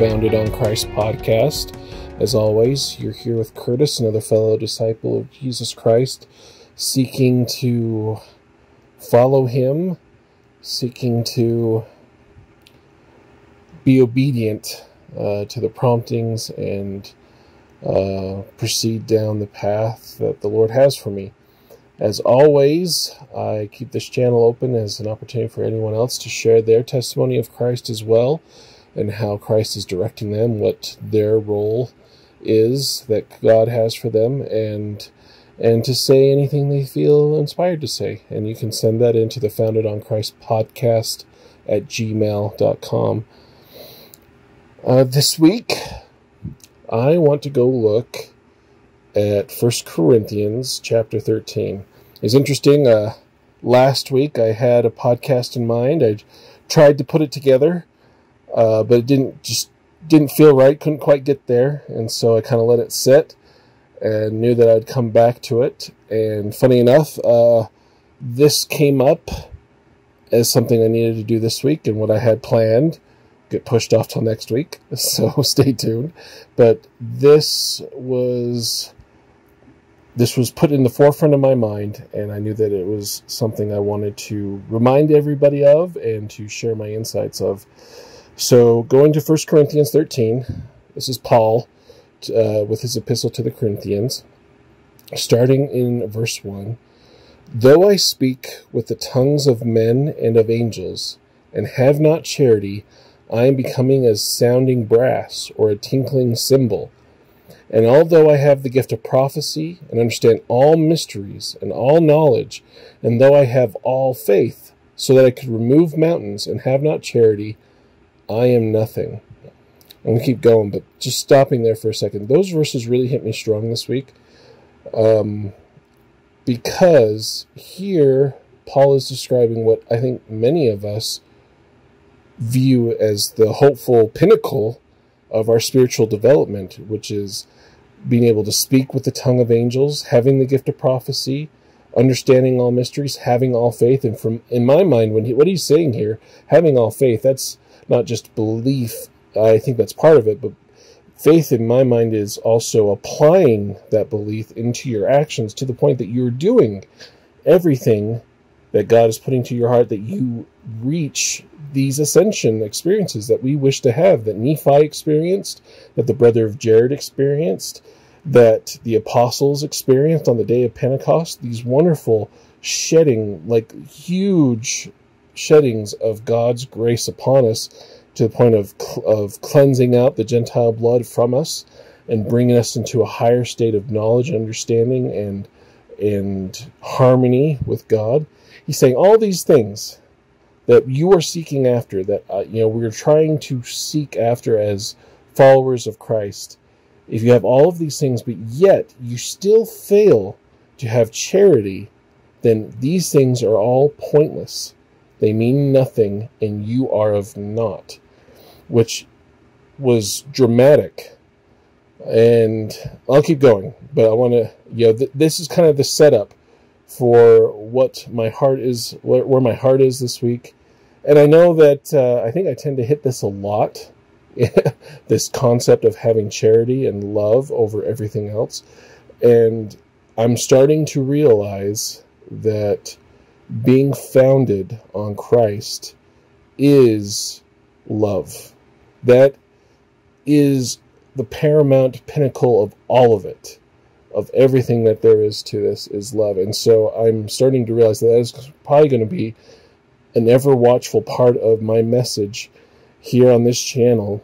Founded on Christ podcast. As always, you're here with Curtis, another fellow disciple of Jesus Christ, seeking to follow him, seeking to be obedient uh, to the promptings and uh, proceed down the path that the Lord has for me. As always, I keep this channel open as an opportunity for anyone else to share their testimony of Christ as well and how Christ is directing them, what their role is that God has for them, and and to say anything they feel inspired to say. And you can send that into the Founded on Christ podcast at gmail.com. Uh, this week, I want to go look at First Corinthians chapter 13. It's interesting. Uh, last week I had a podcast in mind. I tried to put it together, uh, but it didn't just didn't feel right. Couldn't quite get there, and so I kind of let it sit and knew that I'd come back to it. And funny enough, uh, this came up as something I needed to do this week, and what I had planned get pushed off till next week. So stay tuned. But this was this was put in the forefront of my mind, and I knew that it was something I wanted to remind everybody of and to share my insights of. So, going to 1 Corinthians 13, this is Paul uh, with his epistle to the Corinthians, starting in verse 1. Though I speak with the tongues of men and of angels, and have not charity, I am becoming as sounding brass or a tinkling cymbal. And although I have the gift of prophecy and understand all mysteries and all knowledge, and though I have all faith, so that I could remove mountains and have not charity, I am nothing. I'm to keep going, but just stopping there for a second. Those verses really hit me strong this week um, because here Paul is describing what I think many of us view as the hopeful pinnacle of our spiritual development, which is being able to speak with the tongue of angels, having the gift of prophecy, understanding all mysteries, having all faith. And from in my mind, when he, what he's saying here, having all faith, that's not just belief. I think that's part of it, but faith in my mind is also applying that belief into your actions to the point that you're doing everything that God is putting to your heart that you reach these ascension experiences that we wish to have, that Nephi experienced, that the brother of Jared experienced, that the apostles experienced on the day of Pentecost, these wonderful shedding, like huge sheddings of God's grace upon us to the point of, of cleansing out the Gentile blood from us and bringing us into a higher state of knowledge and understanding and, and harmony with God. He's saying all these things that you are seeking after, that uh, you know we're trying to seek after as followers of Christ. If you have all of these things, but yet you still fail to have charity, then these things are all pointless. They mean nothing, and you are of naught. Which was dramatic. And I'll keep going, but I want to, you know, th- this is kind of the setup for what my heart is, where, where my heart is this week and I know that uh, I think I tend to hit this a lot this concept of having charity and love over everything else. And I'm starting to realize that being founded on Christ is love. That is the paramount pinnacle of all of it, of everything that there is to this is love. And so I'm starting to realize that, that is probably going to be an ever watchful part of my message here on this channel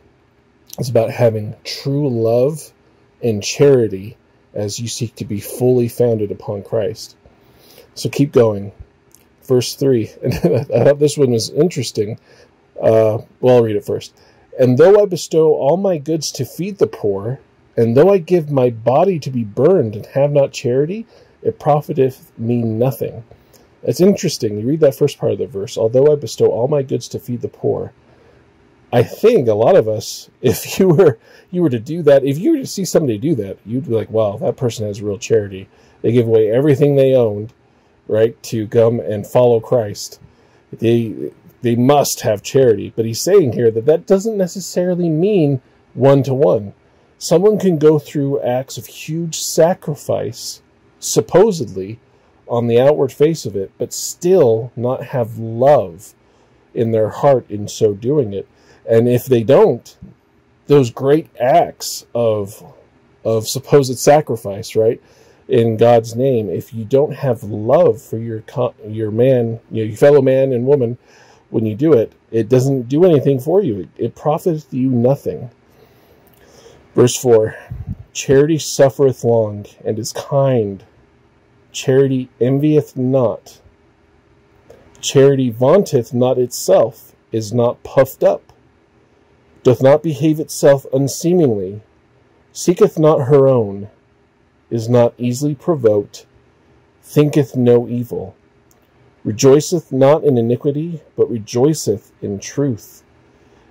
It's about having true love and charity as you seek to be fully founded upon Christ. So keep going. Verse 3. And I thought this one was interesting. Uh, well, I'll read it first. And though I bestow all my goods to feed the poor, and though I give my body to be burned and have not charity, it profiteth me nothing. It's interesting. You read that first part of the verse. Although I bestow all my goods to feed the poor, I think a lot of us, if you were you were to do that, if you were to see somebody do that, you'd be like, "Wow, that person has real charity. They give away everything they owned, right, to come and follow Christ. They they must have charity. But he's saying here that that doesn't necessarily mean one to one. Someone can go through acts of huge sacrifice, supposedly, on the outward face of it, but still not have love in their heart in so doing it. And if they don't, those great acts of of supposed sacrifice, right, in God's name, if you don't have love for your your man, your fellow man and woman, when you do it, it doesn't do anything for you. It, it profits you nothing. Verse four: Charity suffereth long and is kind. Charity envieth not. Charity vaunteth not itself, is not puffed up, doth not behave itself unseemingly, seeketh not her own, is not easily provoked, thinketh no evil, rejoiceth not in iniquity, but rejoiceth in truth,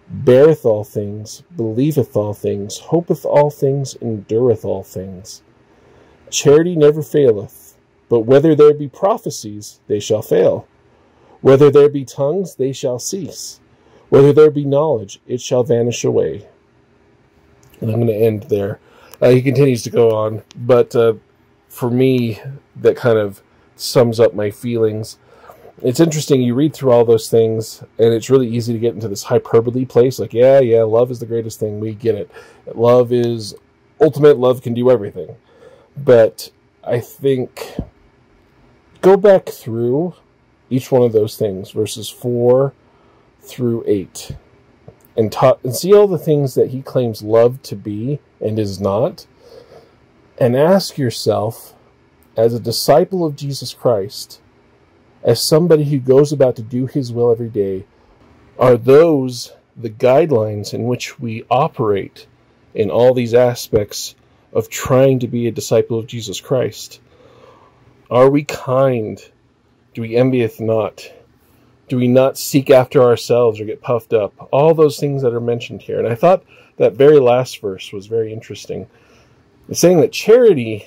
beareth all things, believeth all things, hopeth all things, endureth all things. Charity never faileth. But whether there be prophecies, they shall fail. Whether there be tongues, they shall cease. Whether there be knowledge, it shall vanish away. And I'm going to end there. Uh, he continues to go on, but uh, for me, that kind of sums up my feelings. It's interesting, you read through all those things, and it's really easy to get into this hyperbole place like, yeah, yeah, love is the greatest thing. We get it. Love is ultimate, love can do everything. But I think go back through each one of those things, verses 4 through 8, and, ta- and see all the things that he claims love to be and is not, and ask yourself, as a disciple of Jesus Christ, as somebody who goes about to do his will every day, are those the guidelines in which we operate in all these aspects of trying to be a disciple of Jesus Christ? Are we kind? Do we envieth not? Do we not seek after ourselves or get puffed up? All those things that are mentioned here. And I thought that very last verse was very interesting. It's saying that charity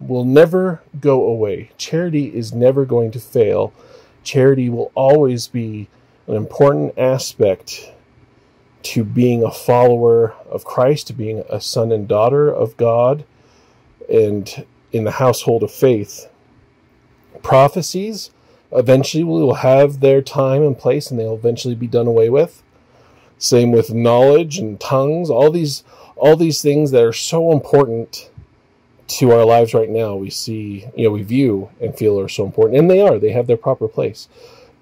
will never go away. Charity is never going to fail. Charity will always be an important aspect to being a follower of Christ, to being a son and daughter of God, and in the household of faith prophecies eventually we will have their time and place and they'll eventually be done away with. Same with knowledge and tongues, all these all these things that are so important to our lives right now. We see, you know, we view and feel are so important, and they are. They have their proper place.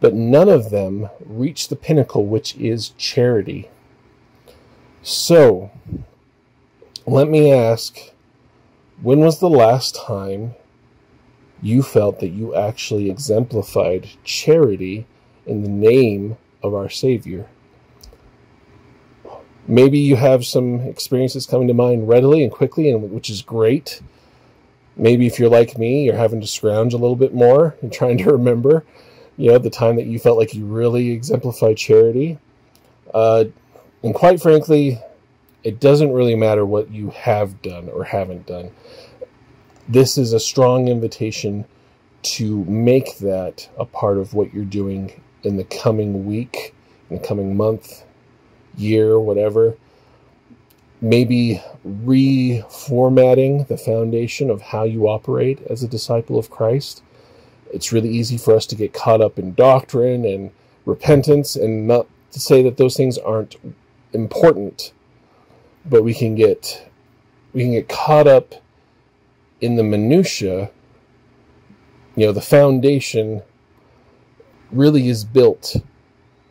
But none of them reach the pinnacle, which is charity. So, let me ask, when was the last time you felt that you actually exemplified charity in the name of our Savior. Maybe you have some experiences coming to mind readily and quickly, and which is great. Maybe if you're like me, you're having to scrounge a little bit more and trying to remember, you know, the time that you felt like you really exemplified charity. Uh, and quite frankly, it doesn't really matter what you have done or haven't done this is a strong invitation to make that a part of what you're doing in the coming week, in the coming month, year, whatever. Maybe reformatting the foundation of how you operate as a disciple of Christ. It's really easy for us to get caught up in doctrine and repentance, and not to say that those things aren't important, but we can get we can get caught up in the minutia, you know, the foundation really is built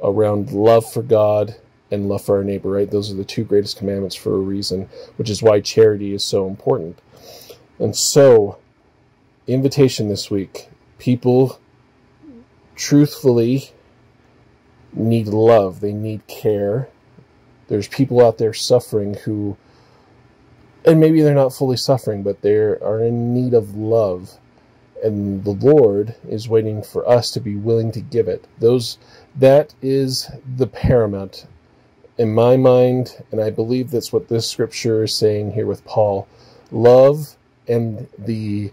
around love for God and love for our neighbor, right? Those are the two greatest commandments for a reason, which is why charity is so important. And so, invitation this week people truthfully need love, they need care. There's people out there suffering who and maybe they're not fully suffering, but they are in need of love. And the Lord is waiting for us to be willing to give it. Those that is the paramount in my mind, and I believe that's what this scripture is saying here with Paul. Love and the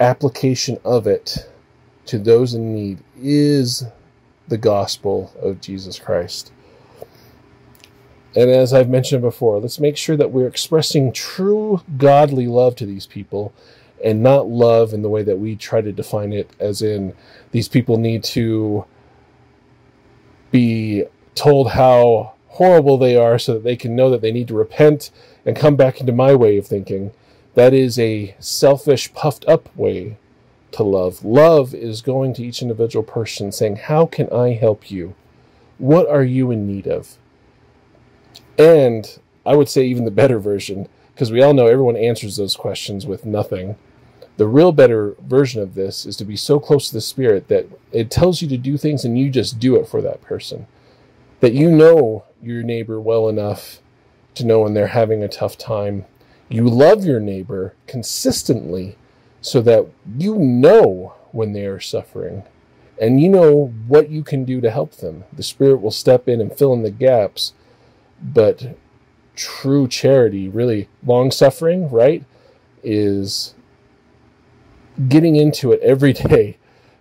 application of it to those in need is the gospel of Jesus Christ. And as I've mentioned before, let's make sure that we're expressing true godly love to these people and not love in the way that we try to define it, as in these people need to be told how horrible they are so that they can know that they need to repent and come back into my way of thinking. That is a selfish, puffed up way to love. Love is going to each individual person saying, How can I help you? What are you in need of? And I would say, even the better version, because we all know everyone answers those questions with nothing. The real better version of this is to be so close to the Spirit that it tells you to do things and you just do it for that person. That you know your neighbor well enough to know when they're having a tough time. You love your neighbor consistently so that you know when they are suffering and you know what you can do to help them. The Spirit will step in and fill in the gaps, but true charity, really long suffering, right, is getting into it every day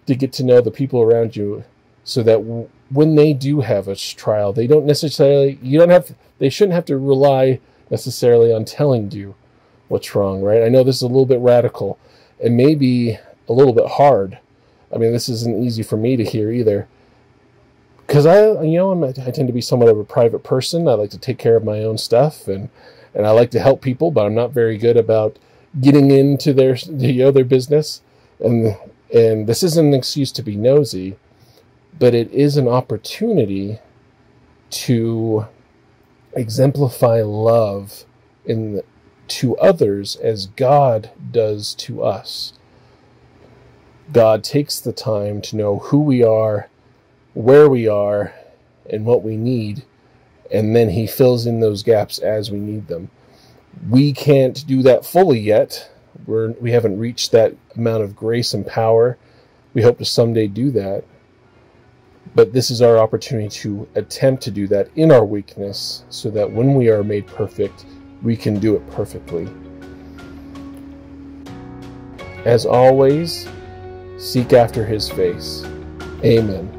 to get to know the people around you so that w- when they do have a trial, they don't necessarily, you don't have, they shouldn't have to rely necessarily on telling you what's wrong, right? I know this is a little bit radical and maybe a little bit hard. I mean, this isn't easy for me to hear either. Because I, you know, I'm, i tend to be somewhat of a private person. I like to take care of my own stuff, and and I like to help people, but I'm not very good about getting into their you know their business. And and this isn't an excuse to be nosy, but it is an opportunity to exemplify love in to others as God does to us. God takes the time to know who we are, where we are, and what we need, and then He fills in those gaps as we need them. We can't do that fully yet. We're, we haven't reached that amount of grace and power. We hope to someday do that. But this is our opportunity to attempt to do that in our weakness so that when we are made perfect, we can do it perfectly. As always, seek after his face. Amen.